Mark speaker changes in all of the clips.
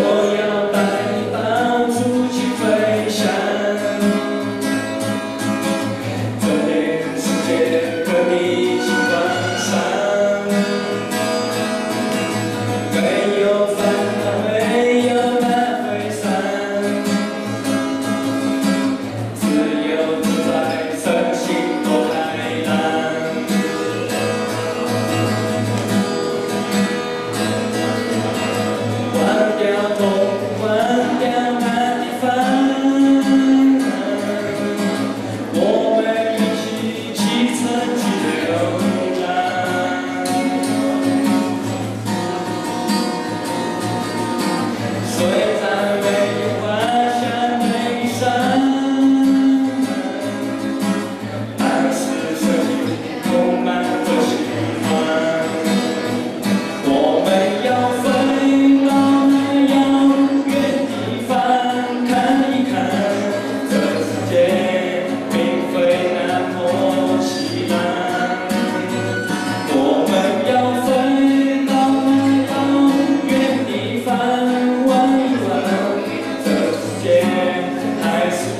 Speaker 1: Lord.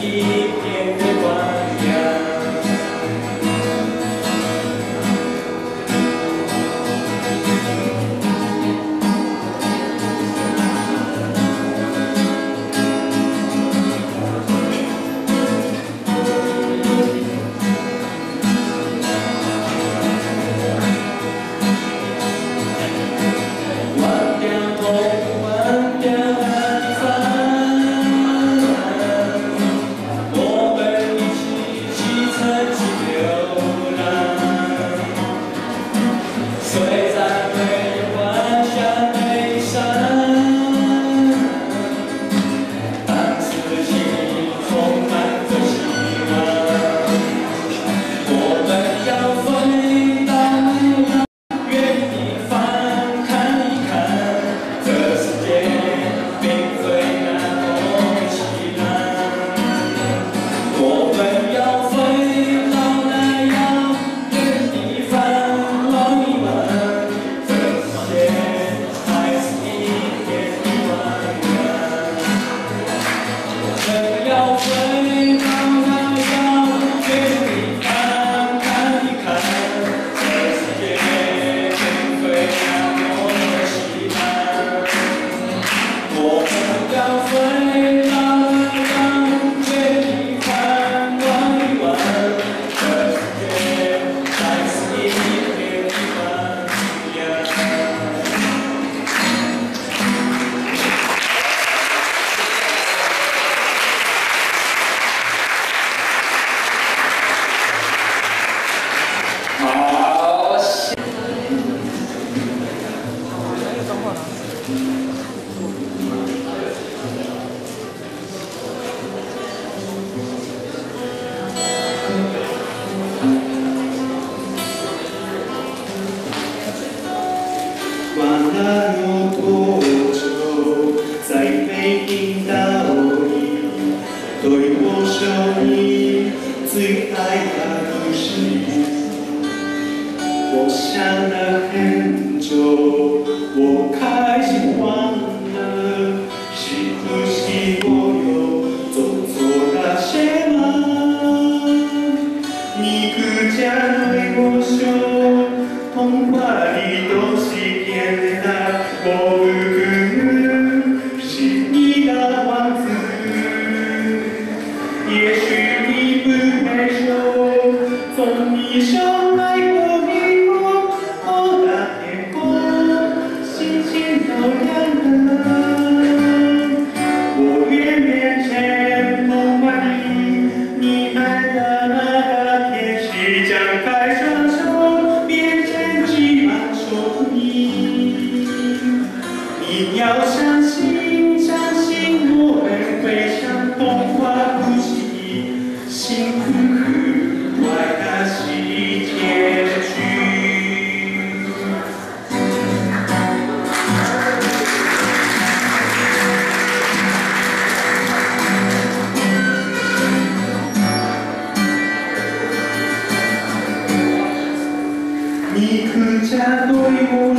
Speaker 1: keep 对我说你最爱的故事里我想了很久我开始忘了是不是我又做错了？什么你可着对我说童话里都是骗人的我
Speaker 2: santo e